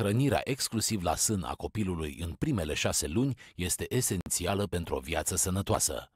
Hrănirea exclusiv la sân a copilului în primele șase luni este esențială pentru o viață sănătoasă.